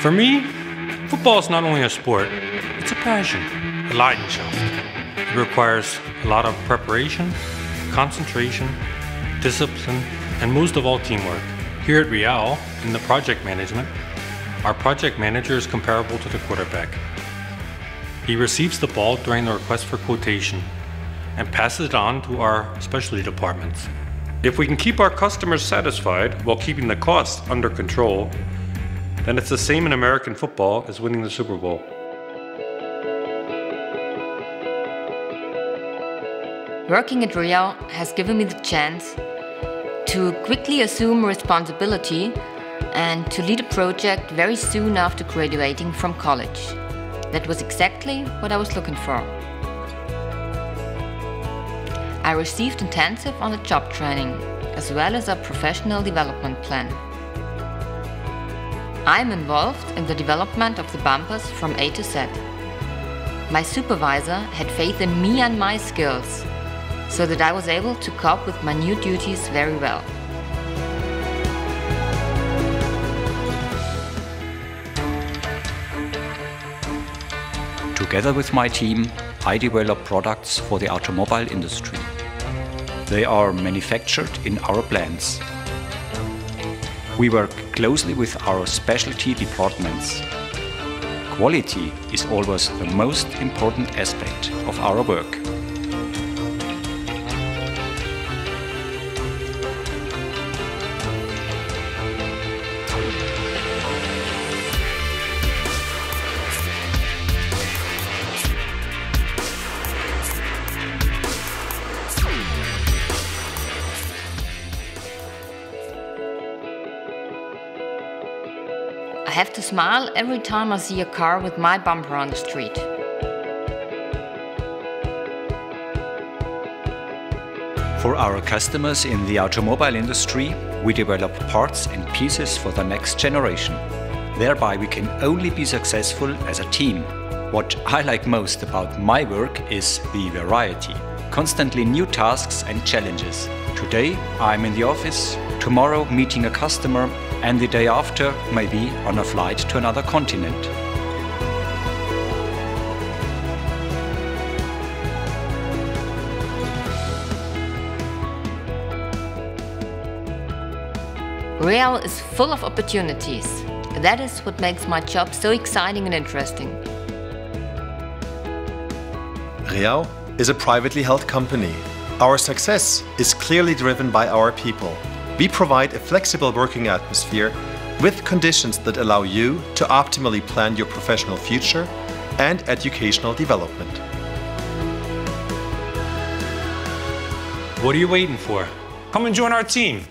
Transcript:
For me, football is not only a sport, it's a passion, a Leidenschaft. It requires a lot of preparation, concentration, discipline, and most of all teamwork. Here at REHAU, in the project management, our project manager is comparable to the quarterback. He receives the ball during the request for quotation and passes it on to our specialty departments. If we can keep our customers satisfied while keeping the costs under control, then it's the same in American football as winning the Super Bowl. Working at REHAU has given me the chance to quickly assume responsibility and to lead a project very soon after graduating from college. That was exactly what I was looking for. I received intensive on-the-job training as well as a professional development plan. I'm involved in the development of the bumpers from A to Z. My supervisor had faith in me and my skills, so that I was able to cope with my new duties very well. Together with my team, I develop products for the automobile industry. They are manufactured in our plants. We work closely with our specialty departments. Quality is always the most important aspect of our work. I have to smile every time I see a car with my bumper on the street. For our customers in the automobile industry, we develop parts and pieces for the next generation. Thereby we can only be successful as a team. What I like most about my work is the variety. Constantly new tasks and challenges. Today I'm in the office, tomorrow meeting a customer and the day after maybe on a flight to another continent. REHAU is full of opportunities. That is what makes my job so exciting and interesting. REHAU is a privately held company. Our success is clearly driven by our people. We provide a flexible working atmosphere with conditions that allow you to optimally plan your professional future and educational development. What are you waiting for? Come and join our team.